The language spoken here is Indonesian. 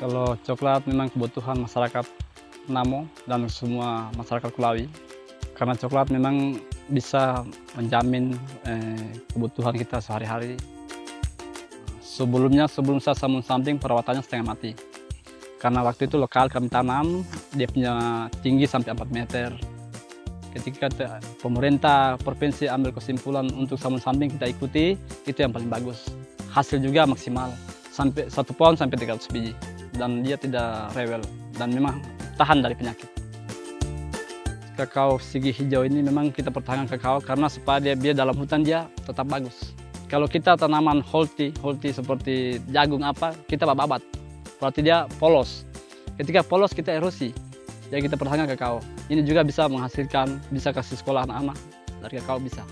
Kalau coklat memang kebutuhan masyarakat Namo dan semua masyarakat Kulawi. Karena coklat memang bisa menjamin eh, kebutuhan kita sehari-hari. Sebelumnya sebelum saya sambung samping perawatannya setengah mati. Karena waktu itu lokal kami tanam, dia punya tinggi sampai 4 meter. Ketika pemerintah provinsi ambil kesimpulan untuk sambung samping kita ikuti, itu yang paling bagus. Hasil juga maksimal, sampai satu pohon sampai 300 biji dan dia tidak rewel dan memang tahan dari penyakit. Kakao sigi hijau ini memang kita pertahankan kakao karena supaya dia, dia dalam hutan dia tetap bagus. Kalau kita tanaman holti, holti seperti jagung apa, kita babat. Berarti dia polos. Ketika polos kita erosi. Jadi kita pertahankan kakao. Ini juga bisa menghasilkan, bisa kasih sekolah anak-anak dari kakao bisa.